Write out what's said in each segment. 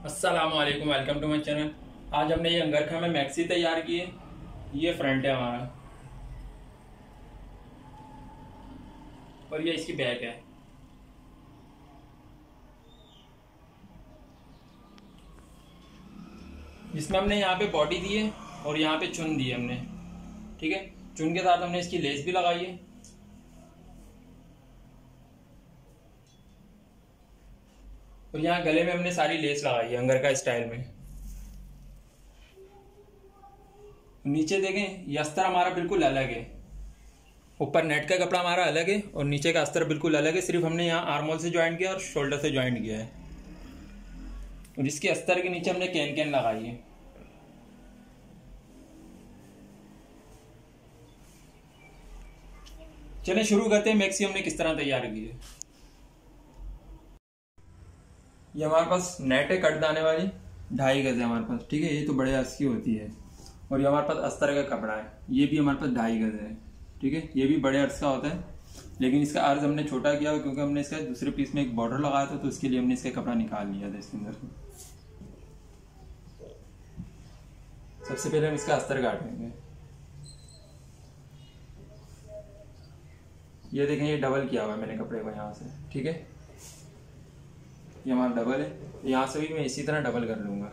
अस्सलाम वालेकुम to my channel आज हमने ये अंगरखा में मैक्सी तैयार की है। ये फ्रंट है हमारा। और ये इसकी बैक है। इसमें हमने यहाँ पे बॉडी दी है और यहाँ पे चुन दी है हमने। ठीक है? चुन के साथ हमने इसकी लेस भी लगाई है। और यहाँ गले में हमने सारी लेस लगाई है, अंगर का स्टाइल में। नीचे देखें, ये अस्तर हमारा बिल्कुल अलग है। ऊपर नेट का कपड़ा हमारा अलग है और नीचे का अस्तर बिल्कुल अलग है, सिर्फ़ हमने यहाँ आर्मोल से ज्वाइन किया और शोल्डर से ज्वाइन किया है। और इसके अस्तर के नीचे हमने कैन कैन लगाई है। चलें शुरू करते हैं मैक्सी हमने किस तरह तैयार की है। ये हमारे पास नेट है, कट दाने वाली, ढाई गज है हमारे पास, ठीक है? ये तो बड़े की होती है। और ये हमारे पास अस्तर का कपड़ा है। ये भी हमारे पास ढाई गज है, ठीक है? ये भी बड़े अर्ज़ का होता है। लेकिन इसका अर्ज़ हमने छोटा किया क्योंकि हमने इसका दूसरे पीस में एक बॉर्डर लगाया था तो इसके लिए हमने इसका कपड़ा निकाल लिया था इसके अंदर। सबसे पहले हम इसका अस्तर काटेंगे। ये देखें, ये डबल किया हुआ है मैंने कपड़े को यहाँ से, ठीक है? ये हमारा डबल है। यहाँ से भी मैं इसी तरह डबल कर लूँगा।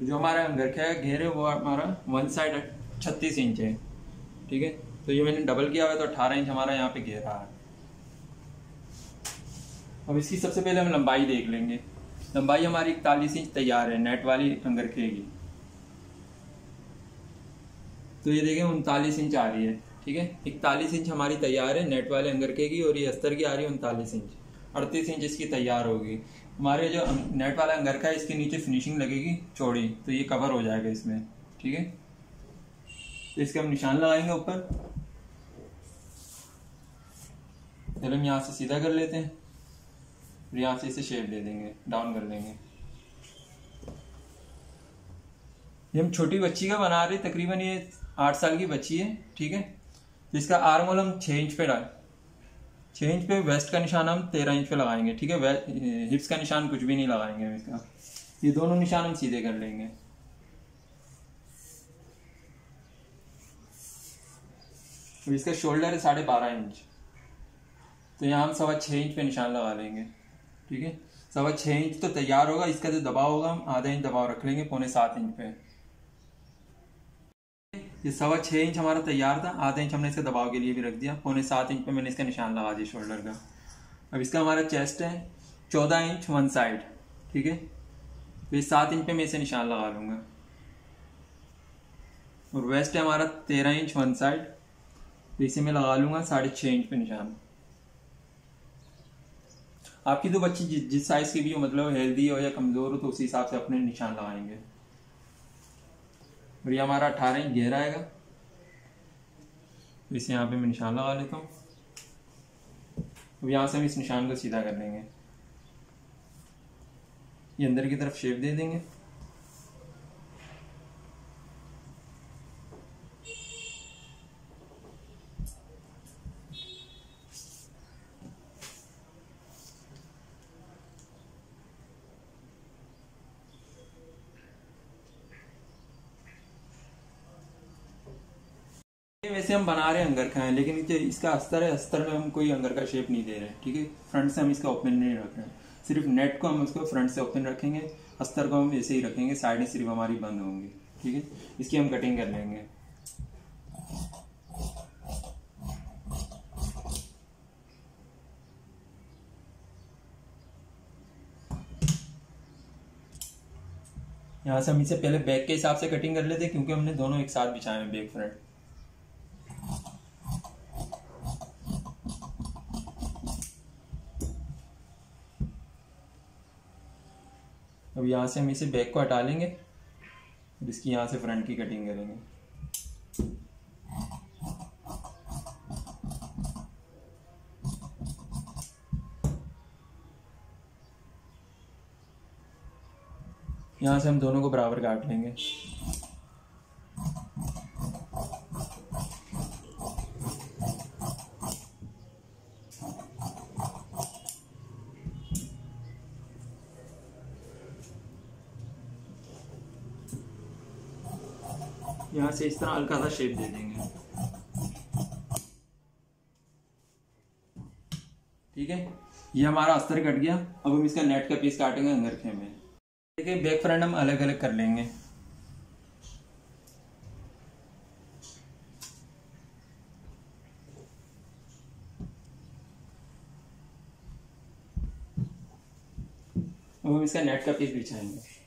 जो हमारा अंगरखा है, घेर है वो हमारा वन साइड छत्तीस इंच है। ठीक है? तो ये मैंने डबल किया हुआ है तो अठारह इंच हमारा यहाँ पे घेरा है। अब इसकी सबसे पहले हम लंबाई देख लेंगे। लंबाई हमारी इकतालीस इंच तैयार है नेट वाली अंगरखे की तो ये देखें, उनतालीस इंच आ रही है। ठीक है? इकतालीस इंच हमारी तैयार है, नेट वाले अंगरखे की और ये अस्तर की आ रही है उनतालीस इंच। अड़तीस इंच इसकी तैयार होगी। हमारे जो नेट वाला अंगरखा है, इसके नीचे फिनिशिंग लगेगी चौड़ी तो ये कवर हो जाएगा इसमें, ठीक है? तो इसके हम निशान लगाएँगे ऊपर। चलो हम यहाँ से सीधा कर लेते हैं फिर यहाँ से इसे शेप दे देंगे डाउन कर देंगे। ये हम छोटी बच्ची का बना रहे तकरीबन ये आठ साल की बच्ची है, ठीक है? तो इसका आर्मोल हम छः इंच पे डाल छः इंच पे वेस्ट का निशान हम तेरह इंच पे लगाएँगे, ठीक है? हिप्स का निशान कुछ भी नहीं लगाएँगे इसका। ये दोनों निशान हम सीधे कर लेंगे। तो इसका शोल्डर है साढ़े बारह इंच। तो यहाँ हम सवा छः इंच पे निशान लगा लेंगे, ठीक है? सवा छः इंच तो तैयार होगा, इसका जो दबाव होगा, हम आधा इंच दबाव रख लेंगे, पौने सात इंच पे। ये सवा छः इंच हमारा तैयार था, आधा इंच हमने इसके दबाव के लिए भी रख दिया, पौने सात इंच पे मैंने इसका निशान लगा दिया शोल्डर का। अब इसका हमारा चेस्ट है, चौदह इंच वन साइड, ठीक है? तो ये सात इंच पे मैं इसे निशान लगा लूँगा। और वेस्ट है हमारा तेरह इंच वन साइड तो इसे मैं लगा लूँगा साढ़े छः इंच पे निशान। आपकी तो बच्ची जिस जिस साइज़ की भी हो मतलब हेल्दी हो या कमज़ोर हो तो उसी हिसाब से अपने निशान लगाएँगे। और ये हमारा अठारह इंच गहरा आएगा। तो इसे यहाँ पे मैं निशान लगा लेता हूँ। अब यहाँ से हम इस निशान को सीधा कर लेंगे ये अंदर की तरफ़ शेप दे देंगे। वैसे हम बना रहे हैं अंगर का है, लेकिन इसका अस्तर है, अस्तर में हम कोई अंगर का शेप नहीं दे रहे ठीक है? फ्रंट से हम इसका ओपन नहीं रख रहे हैं। सिर्फ़ नेट को हम उसको फ्रंट से ओपन रखेंगे, अस्तर को हम ऐसे ही रखेंगे, साइडें सिर्फ़ हमारी बंद होंगी, ठीक है? इसकी हम कटिंग कर लेंगे। यहाँ से हम इसे पहले बैक के हिसाब से कटिंग कर लेते हैं, क्योंकि हमने दोनों एक साथ बिछाए हैं बैक फ्रंट अब यहाँ से हम इसे बैक को हटा लेंगे और इसकी यहाँ से फ्रंट की कटिंग करेंगे। यहाँ से हम दोनों को बराबर काट लेंगे। यहाँ से इस तरह हल्का सा शेप दे देंगे ठीक है? ये हमारा अस्तर कट गया। अब हम इसका नेट का पीस काटेंगे अंगरखे में देखिए बैक फ्रंट हम अलग अलग कर लेंगे। अब हम इसका नेट का पीस बिछाएँगे।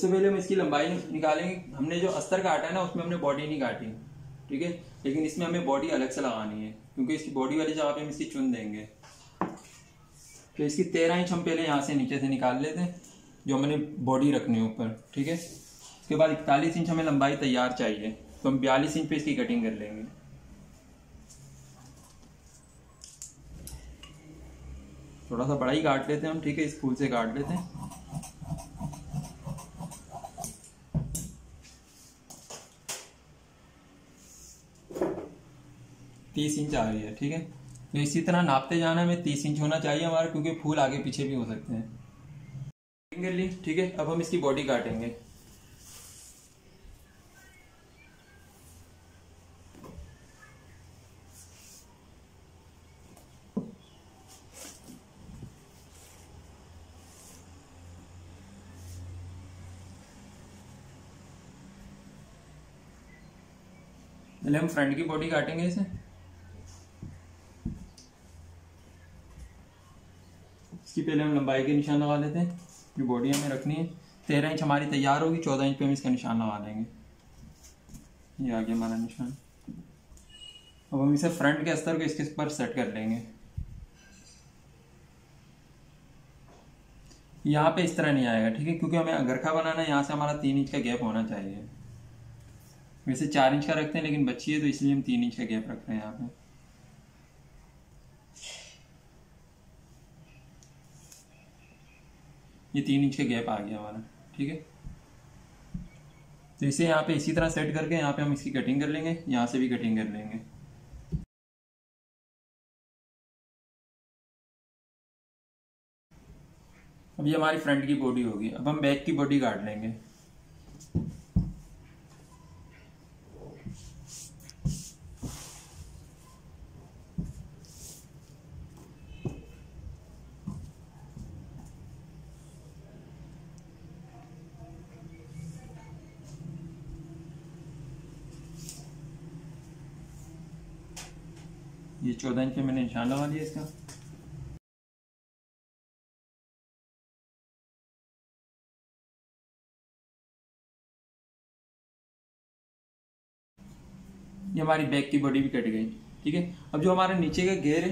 सबसे पहले हम इसकी लंबाई निकालेंगे। हमने जो अस्तर काटा है ना, उसमें हमने बॉडी नहीं काटी। ठीक है? लेकिन इसमें हमें बॉडी अलग से लगानी है, क्योंकि इसकी बॉडी वाली जगह पे हम इसकी चुन देंगे। तो इसकी तेरह इंच हम पहले यहाँ से नीचे से निकाल लेते हैं, जो हमने बॉडी रखनी है ऊपर। ठीक है? उसके बाद इकतालीस इंच हमें लंबाई तैयार चाहिए तो हम बयालीस इंच पे इसकी कटिंग कर लेंगे। थोड़ा सा बड़ा ही काट लेते हैं हम, ठीक है? इस फूल से काट लेते हैं। तीस इंच आ रही है, ठीक है? तो इसी तरह नापते जाना हमें तीस इंच होना चाहिए हमारा, क्योंकि फूल आगे पीछे भी हो सकते हैं। ठीक है? अब हम इसकी बॉडी काटेंगे। पहले हम फ्रंट की बॉडी काटेंगे इसे इसकी पहले हम लंबाई के निशान लगा लेते हैं, जो बॉडी हमें रखनी है। तेरह इंच हमारी तैयार होगी, चौदह इंच पे हम इसका निशान लगा देंगे। ये आ गया हमारा निशान। अब हम इसे फ्रंट के अस्तर को इसके पर सेट कर लेंगे। यहाँ पे इस तरह नहीं आएगा, ठीक है? क्योंकि हमें अगरखा बनाना है, यहाँ से हमारा तीन इंच का गैप होना चाहिए। वैसे चार इंच का रखते हैं, लेकिन बच्ची है तो इसलिए हम तीन इंच का गैप रख रहे हैं यहाँ पे। ये तीन इंच का गैप आ गया हमारा ठीक है? तो इसे यहाँ पे इसी तरह सेट करके यहाँ पे हम इसकी कटिंग कर लेंगे, यहाँ से भी कटिंग कर लेंगे। अब ये हमारी फ्रंट की बॉडी होगी, अब हम बैक की बॉडी काट लेंगे। ये चौदह इंच पे मैंने निशान लगा दिया इसका। ये हमारी बैक की बॉडी भी कट गई, ठीक है? अब जो हमारे नीचे का घेर है,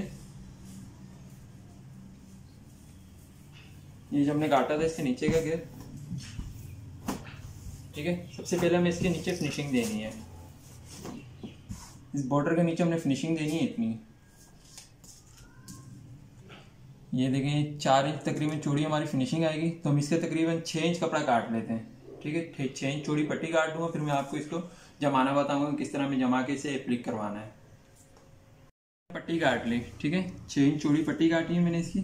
ये जो हमने काटा था इसके नीचे का घेर ठीक है? सबसे पहले हमें इसके नीचे फिनिशिंग देनी है। इस बॉर्डर के नीचे हमने फिनिशिंग देनी है इतनी। ये देखें चार इंच तकरीबन चूड़ी हमारी फिनिशिंग आएगी तो हम इसके तकरीबन छः इंच कपड़ा काट लेते हैं, ठीक है? छः इंच चूड़ी पट्टी काट दूँगा, फिर मैं आपको इसको जमाना बताऊँगा किस तरह में जमा के इसे एप्लिक करवाना है। पट्टी काट ली, ठीक है? छः इंच चूड़ी पट्टी काटी है मैंने इसकी।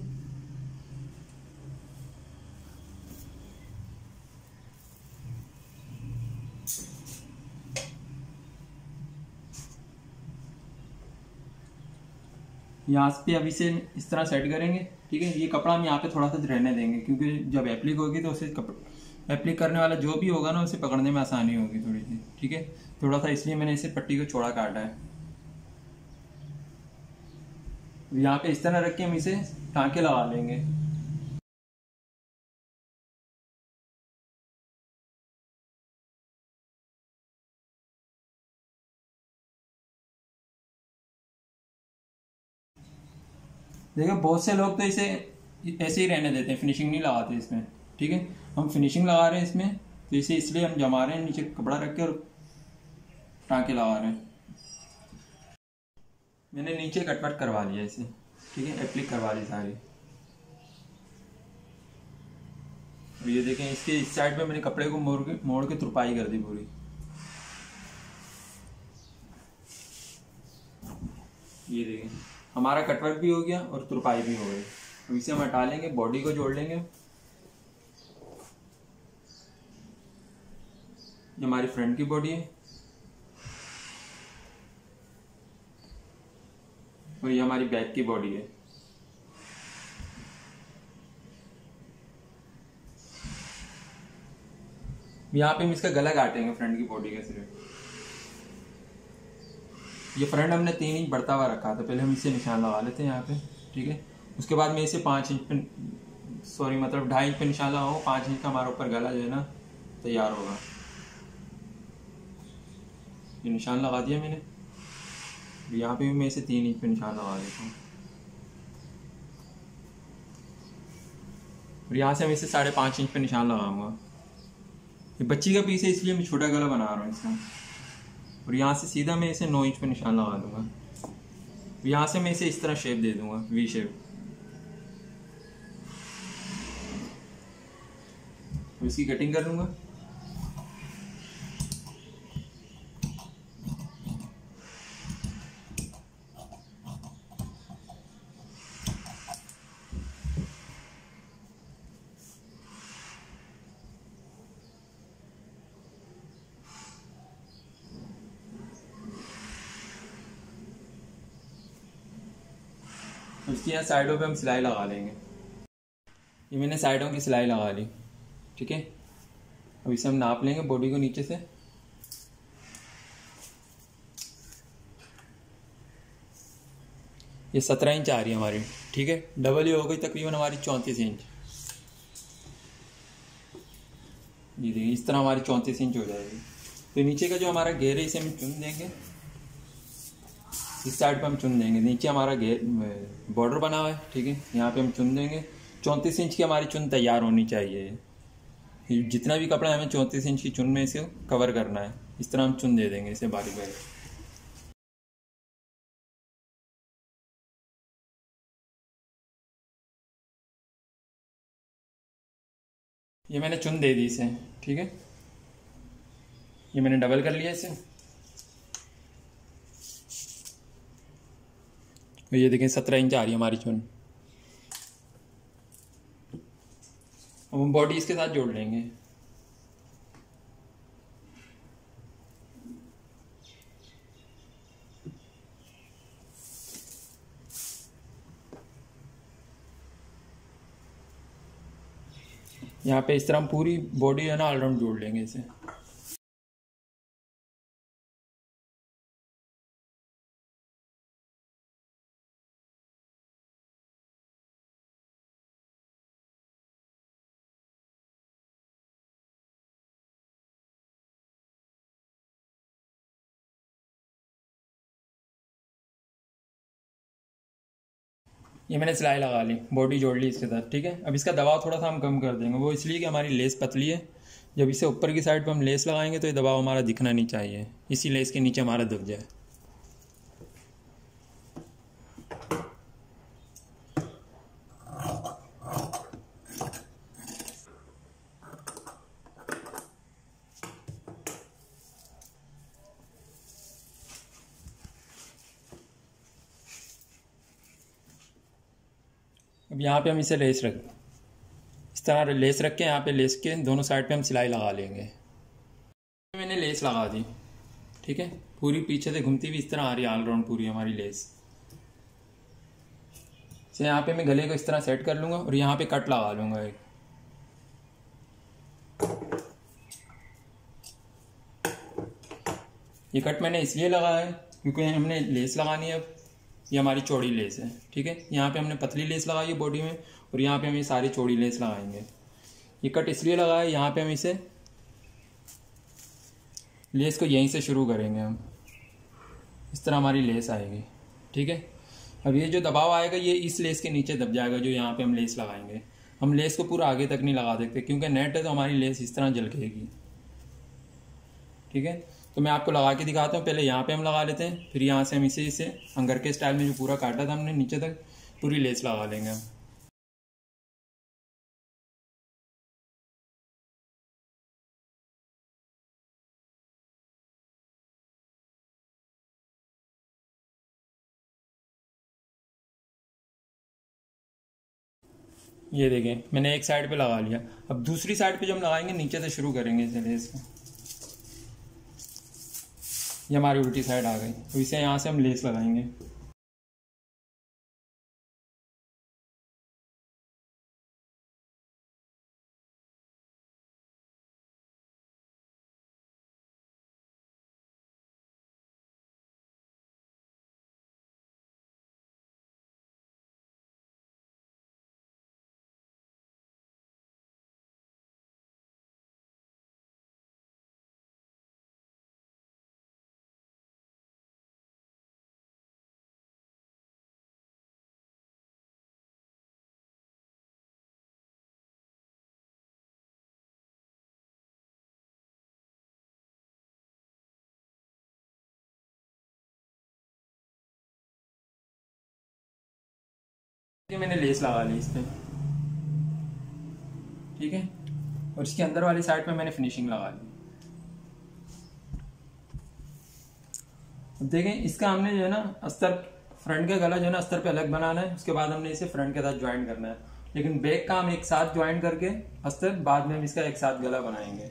यहाँ पे अभी इसे इस तरह सेट करेंगे, ठीक है? ये कपड़ा हम यहाँ पे थोड़ा सा रहने देंगे, क्योंकि जब एप्लिक होगी तो उसे एप्लिक करने वाला जो भी होगा ना, उसे पकड़ने में आसानी होगी थोड़ी सी, ठीक है? थोड़ा सा इसलिए मैंने इसे पट्टी को छोड़ा काटा है। यहाँ पे इस तरह रख के हम इसे टाँके लगा लेंगे। देखो, बहुत से लोग तो इसे ऐसे ही रहने देते हैं फिनिशिंग नहीं लगाते इसमें, ठीक है? हम फिनिशिंग लगा रहे हैं इसमें तो इसे इसलिए हम जमा रहे हैं, नीचे कपड़ा रख के और टाँके लगा रहे हैं। मैंने नीचे कटवट करवा लिया इसे, ठीक है? एप्लिक करवा ली सारी। और ये देखें, इसके इस साइड पे मैंने कपड़े को मोड़ के मोड़ के तुरपाई कर दी पूरी। ये देखें। हमारा कटवर्क भी हो गया और तुरपाई भी हो गई। अब इसे हम हटा लेंगे बॉडी को जोड़ लेंगे। ये हमारी फ्रंट की बॉडी है। और ये हमारी बैक की बॉडी है। यहाँ पे हम इसका गला काटेंगे फ्रंट की बॉडी का सिर्फ़। ये फ्रंट हमने तीन इंच बढ़ता हुआ रखा था। पहले हम इसे निशान लगा लेते हैं यहाँ पे, ठीक है? उसके बाद में इसे पाँच इंच पे सॉरी मतलब ढाई इंच पे निशान लगाओ पाँच इंच का हमारा ऊपर गला जो है ना, तैयार होगा। ये निशान लगा दिया मैंने। यहाँ पे भी मैं इसे तीन इंच पे निशान लगा देता हूँ। और यहाँ से मैं इसे साढ़े पाँच इंच पे निशान लगाऊँगा। ये बच्ची का पीस है, इसलिए मैं छोटा गला बना रहा हूँ इसका। और यहाँ से सीधा मैं इसे नौ इंच पे निशान लगा दूँगा। यहाँ से मैं इसे इस तरह शेप दे दूँगा वी शेप इसकी कटिंग कर लूँगा इसकी यहाँ साइडों पे हम सिलाई लगा लेंगे। ये मैंने साइडों की सिलाई लगा ली, ठीक है? अब इसे हम नाप लेंगे बॉडी को नीचे से। ये सत्रह इंच आ रही है हमारी, ठीक है? डबल ये हो गई तकरीबन हमारी चौंतीस इंच। ये देखिए, इस तरह हमारी चौंतीस इंच हो जाएगी। तो नीचे का जो हमारा घेर है, इसे हम चुन देंगे। इस साइड पे हम चुन देंगे। नीचे हमारा घेर बॉर्डर बना हुआ है, ठीक है? यहाँ पे हम चुन देंगे। चौंतीस इंच की हमारी चुन तैयार होनी चाहिए। जितना भी कपड़ा है हमें चौंतीस इंच की चुन में इसे कवर करना है। इस तरह हम चुन दे देंगे इसे बारीक बारीक ये मैंने चुन दे दी इसे, ठीक है? ये मैंने डबल कर लिया इसे। ये देखें, सत्रह इंच आ रही है हमारी चुन। अब हम बॉडी इसके साथ जोड़ लेंगे। यहाँ पे इस तरह हम पूरी बॉडी है ना ऑलराउंड जोड़ लेंगे इसे। ये मैंने सिलाई लगा ली बॉडी जोड़ ली इसके साथ, ठीक है? अब इसका दबाव थोड़ा सा हम कम कर देंगे। वो इसलिए कि हमारी लेस पतली है। जब इसे ऊपर की साइड पर हम लेस लगाएँगे तो ये दबाव हमारा दिखना नहीं चाहिए। इसी लेस के नीचे हमारा दब जाए। यहाँ पे हम इसे लेस रख, इस तरह लेस रख के यहाँ पे लेस के दोनों साइड पे हम सिलाई लगा लेंगे। मैंने लेस लगा दी, ठीक है? पूरी पीछे से घूमती हुई इस तरह आ रही है ऑलराउंड पूरी हमारी लेस। से यहाँ पे मैं गले को इस तरह सेट कर लूँगा और यहाँ पे कट लगा लूँगा एक। ये कट मैंने इसलिए लगाया है क्योंकि हमने लेस लगानी है अब। ये हमारी चौड़ी लेस है, ठीक है? यहाँ पे हमने पतली लेस लगाई है बॉडी में और यहाँ पे हम ये सारी चौड़ी लेस लगाएँगे। ये कट इसलिए लगाया, यहाँ पे हम इसे लेस को यहीं से शुरू करेंगे हम। इस तरह हमारी लेस आएगी, ठीक है? अब ये जो दबाव आएगा, ये इस लेस के नीचे दब जाएगा जो यहाँ पे हम लेस लगाएँगे। हम लेस को पूरा आगे तक नहीं लगा देते क्योंकि नेट है तो हमारी लेस इस तरह झलकेगी ठीक है? तो मैं आपको लगा के दिखाता हूँ। पहले यहाँ पे हम लगा लेते हैं, फिर यहाँ से हम इसे इसे, अंगर के स्टाइल में जो पूरा काटा था हमने, नीचे तक पूरी लेस लगा लेंगे हम। ये देखें, मैंने एक साइड पे लगा लिया। अब दूसरी साइड पे जो हम लगाएँगे, नीचे से शुरू करेंगे इसे लेस को। ये हमारी उल्टी साइड आ गई। तो इसे यहाँ से हम लेस लगाएँगे। कि मैंने लेस लगा ली इस पर ठीक है? और इसके अंदर वाली साइड पे मैंने फिनिशिंग लगा ली। देखें, इसका हमने जो है ना, अस्तर फ्रंट का गला जो है ना, अस्तर पे अलग बनाना है। उसके बाद हमने इसे फ्रंट के साथ ज्वाइन करना है। लेकिन बैक का हम एक साथ ज्वाइन करके अस्तर, बाद में हम इसका एक साथ गला बनाएँगे।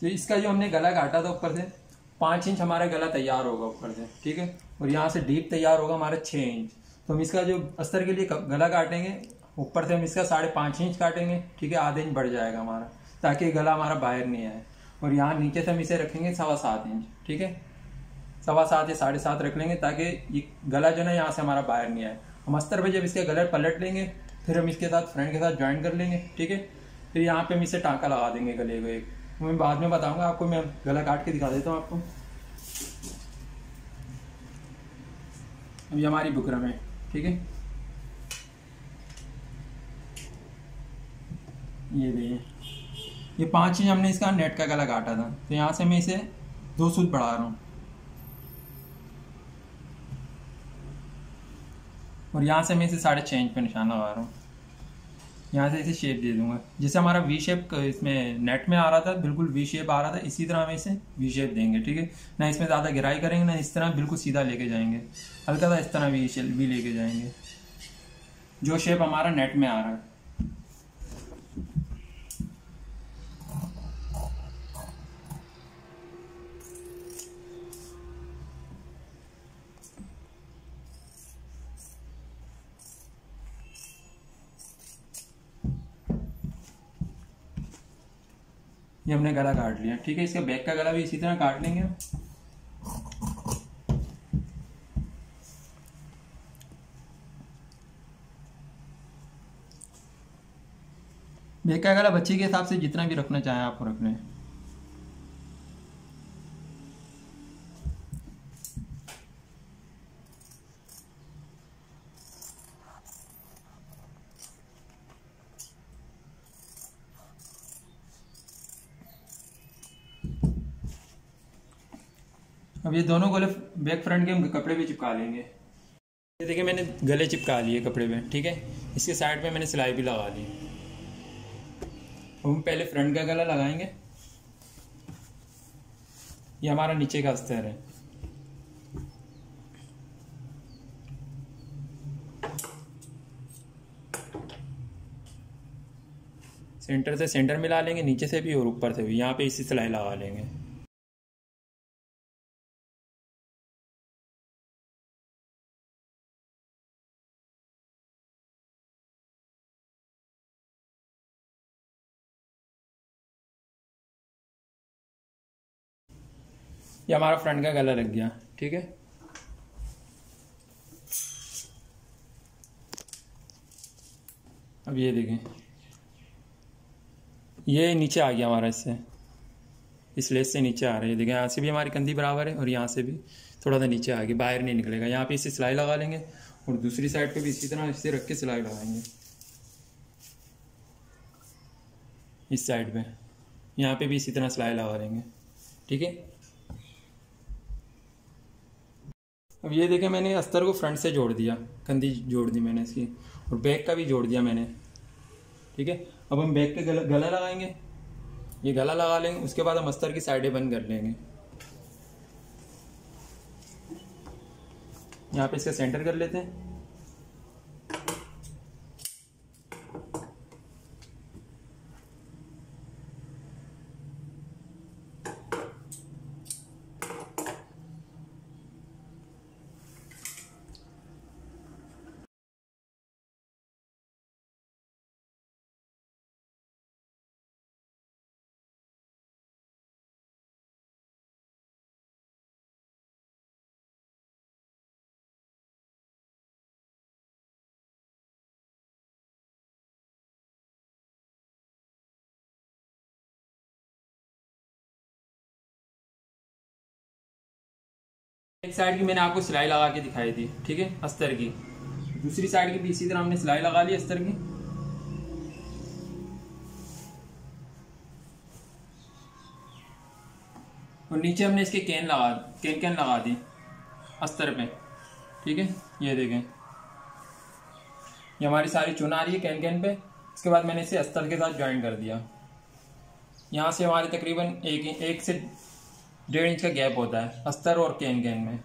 तो इसका जो हमने गला काटा था ऊपर से, पाँच इंच हमारा गला तैयार होगा ऊपर से। ठीक है? और यहाँ से डीप तैयार होगा हमारा छः इंच तो हम इसका जो अस्तर के लिए गला काटेंगे, ऊपर से हम इसका साढ़े पाँच इंच काटेंगे, ठीक है, आधे इंच बढ़ जाएगा हमारा, ताकि गला हमारा बाहर नहीं आए। और यहाँ नीचे से हम इसे रखेंगे सवा सात इंच, ठीक है? सवा सात या साढ़े सात रख लेंगे ताकि ये गला जो है यहाँ से हमारा बाहर नहीं आए। हम अस्तर पर जब इसके गले पलट लेंगे, फिर हम इसके साथ फ्रंट के साथ ज्वाइन कर लेंगे, ठीक है? फिर यहाँ पे हम इसे टाँका लगा देंगे गले को एक। मैं बाद में बताऊँगा आपको, मैं गला काट के दिखा देता हूँ आपको। अभी हमारी बुकरम है। ठीक है? ये देखिए। ये पाँच इंच हमने इसका नेट का गला काटा था। तो यहाँ से मैं इसे दो सूद बढ़ा रहा हूँ। और यहाँ से मैं इसे साढ़े छः इंच पे निशान लगा रहा हूँ। यहाँ से इसे शेप दे दूँगा। जैसे हमारा वी शेप इसमें नेट में आ रहा था, बिल्कुल वी शेप आ रहा था, इसी तरह हम इसे वी शेप देंगे, ठीक है? ना इसमें ज़्यादा गहराई करेंगे, ना इस तरह बिल्कुल सीधा लेके जाएँगे। हल्का सा इस तरह वी शेप वी लेके जाएँगे। जो शेप हमारा नेट में आ रहा है। ये हमने गला काट लिया। ठीक है, इसका बैक का गला भी इसी तरह काट लेंगे बैक का गला बच्चे के हिसाब से जितना भी रखना चाहें आप रख लें। अब ये दोनों गले बैक फ्रंट के हम कपड़े भी चिपका लेंगे। ये देखिए, मैंने गले चिपका लिए कपड़े में, ठीक है? इसके साइड पे मैंने सिलाई भी लगा ली। हम पहले फ्रंट का गला लगाएँगे। ये हमारा नीचे का अस्तर है। सेंटर से सेंटर मिला लेंगे, नीचे से भी और ऊपर से भी। यहाँ पे इसी सिलाई लगा लेंगे। ये हमारा फ्रंट का गला लग गया। ठीक है? अब ये देखें। ये नीचे आ गया हमारा इससे। इस लेस से नीचे आ रहा है। देखें, यहाँ से भी हमारी कंधी बराबर है और यहाँ से भी थोड़ा सा नीचे आ गया बाहर नहीं निकलेगा। यहाँ पे इसे सिलाई लगा लेंगे और दूसरी साइड पे भी इसी तरह इसे रख के सिलाई लगाएँगे। इस साइड पे। यहाँ पे भी इसी तरह सिलाई लगा लेंगे। ठीक है? अब ये देखें मैंने अस्तर को फ्रंट से जोड़ दिया, कंधी जोड़ दी मैंने इसकी, और बैक का भी जोड़ दिया मैंने। ठीक है? अब हम बैक के गला गला लगाएँगे। ये गला लगा लेंगे, उसके बाद हम अस्तर की साइडें बंद कर लेंगे। यहाँ पे इसका सेंटर कर लेते हैं। एक साइड की मैंने आपको सिलाई लगा के दिखाई थी ठीक है? अस्तर की। दूसरी साइड की भी इसी तरह हमने सिलाई लगा ली, अस्तर की। और नीचे हमने इसके कैन लगा कैन कैन लगा दी, अस्तर पे, ठीक है? ये देखें। ये हमारी सारी चुन आ रही है कैन कैन पे। इसके बाद मैंने इसे अस्तर के साथ ज्वाइन कर दिया। यहाँ से हमारे तकरीबन एक एक से डेढ़ इंच का गैप होता है, अस्तर और कैन कैन में।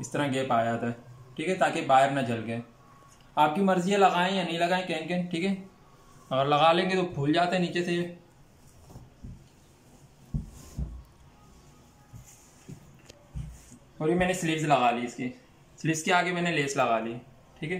इस तरह गैप आ जाता है, ठीक है, ताकि बाहर ना जल गए। आपकी मर्ज़ी है, लगाएँ या नहीं लगाएँ कैन कैन, ठीक है? अगर लगा लेंगे तो फूल जाते हैं नीचे से ये। और ये मैंने स्लीव्स लगा ली इसकी। स्लीव्स के आगे मैंने लेस लगा ली, ठीक है?